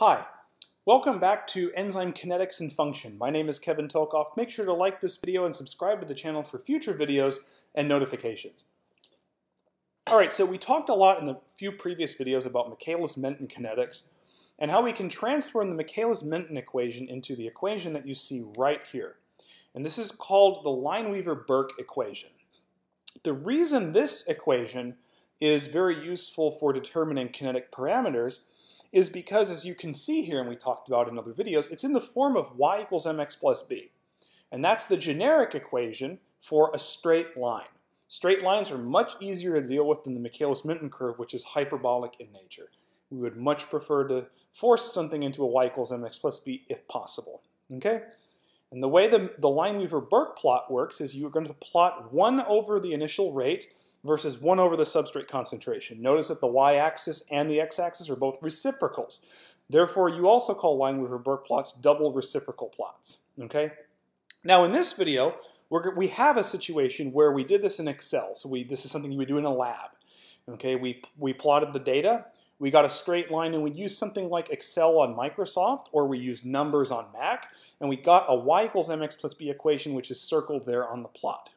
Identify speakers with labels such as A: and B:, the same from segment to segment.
A: Hi, welcome back to Enzyme Kinetics and Function. My name is Kevin Tokoph. Make sure to like this video and subscribe to the channel for future videos and notifications. Alright, so we talked a lot in the few previous videos about Michaelis-Menten kinetics and how we can transform the Michaelis-Menten equation into the equation that you see right here. And this is called the Lineweaver-Burk equation. The reason this equation is very useful for determining kinetic parameters is because, as you can see here, and we talked about in other videos, it's in the form of y equals mx plus b. And that's the generic equation for a straight line. Straight lines are much easier to deal with than the Michaelis-Menten curve, which is hyperbolic in nature. We would much prefer to force something into a y equals mx plus b if possible. Okay? And the way the, the Lineweaver-Burk plot works is you're going to plot 1 over the initial rate versus 1 over the substrate concentration. Notice that the y-axis and the x-axis are both reciprocals. Therefore, you also call Lineweaver-Burk plots double reciprocal plots. Okay? Now, in this video, we have a situation where we did this in Excel. So we, this is something you would do in a lab. Okay, we, we plotted the data, we got a straight line, and we used something like Excel on Microsoft, or we used numbers on Mac, and we got a y equals mx plus b equation, which is circled there on the plot.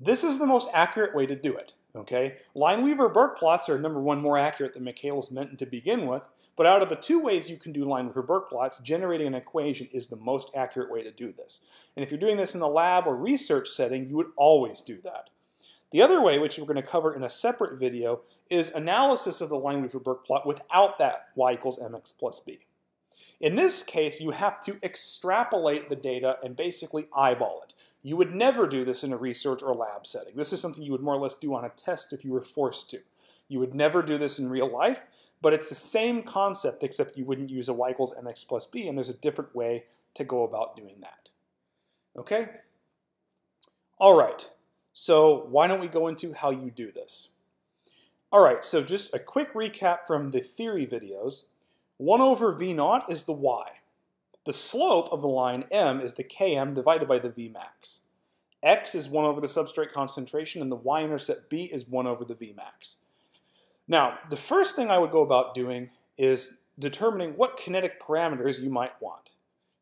A: This is the most accurate way to do it. Okay, Lineweaver-Burk plots are number one more accurate than Michaelis-Menten to begin with, but out of the two ways you can do Lineweaver-Burk plots, generating an equation is the most accurate way to do this. And if you're doing this in the lab or research setting, you would always do that. The other way, which we're going to cover in a separate video, is analysis of the Lineweaver-Burk plot without that y equals mx plus b. In this case, you have to extrapolate the data and basically eyeball it. You would never do this in a research or lab setting. This is something you would more or less do on a test if you were forced to. You would never do this in real life, but it's the same concept except you wouldn't use a y equals mx plus b, and there's a different way to go about doing that. Okay? All right, so why don't we go into how you do this? All right, so just a quick recap from the theory videos. 1 over v naught is the y. The slope of the line m is the km divided by the vmax. x is 1 over the substrate concentration, and the y-intercept b is 1 over the vmax. Now, the first thing I would go about doing is determining what kinetic parameters you might want.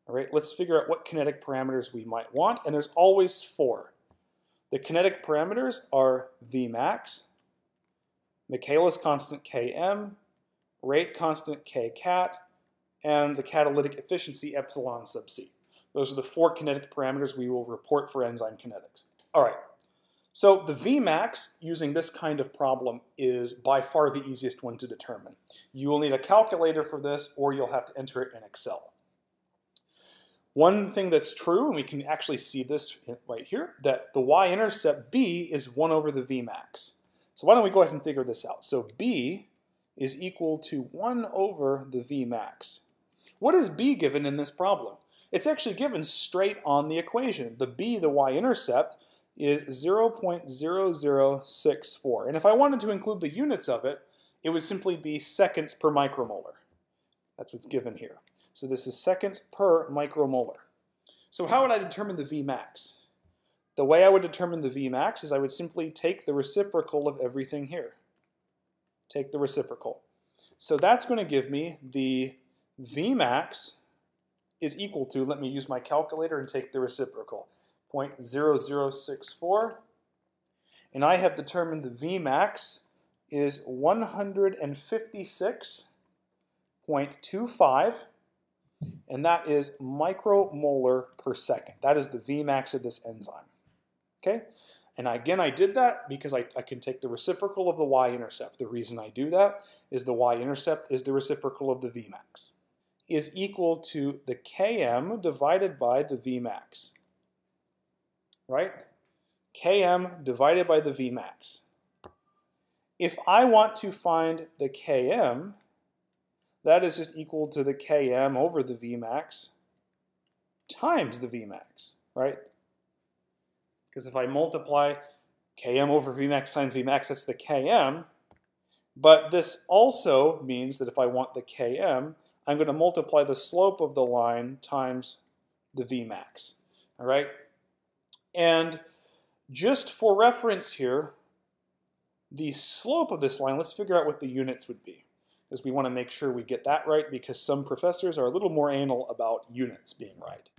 A: All right, let's figure out what kinetic parameters we might want, and there's always four. The kinetic parameters are Vmax, Michaelis constant Km, rate constant k cat, and the catalytic efficiency epsilon sub c. Those are the four kinetic parameters we will report for enzyme kinetics. All right, so the Vmax using this kind of problem is by far the easiest one to determine. You will need a calculator for this or you'll have to enter it in Excel. One thing that's true, and we can actually see this right here, that the y-intercept b is 1 over the Vmax. So why don't we go ahead and figure this out. So b is equal to 1 over the Vmax. What is b given in this problem? It's actually given straight on the equation. The b, the y-intercept, is 0.0064. And if I wanted to include the units of it, it would simply be seconds per micromolar. That's what's given here. So this is seconds per micromolar. So how would I determine the Vmax? The way I would determine the Vmax is I would simply take the reciprocal of everything here take the reciprocal. So that's going to give me the Vmax is equal to, let me use my calculator and take the reciprocal, 0.0064. And I have determined the Vmax is 156.25, and that is micromolar per second. That is the Vmax of this enzyme. Okay, and again, I did that because I, I can take the reciprocal of the y-intercept. The reason I do that is the y-intercept is the reciprocal of the Vmax is equal to the Km divided by the Vmax. Right? Km divided by the Vmax. If I want to find the Km, that is just equal to the Km over the Vmax times the Vmax, right? Because if I multiply Km over Vmax times Vmax, that's the Km. But this also means that if I want the Km, I'm going to multiply the slope of the line times the Vmax. All right? And just for reference here, the slope of this line, let's figure out what the units would be. as we want to make sure we get that right because some professors are a little more anal about units being right.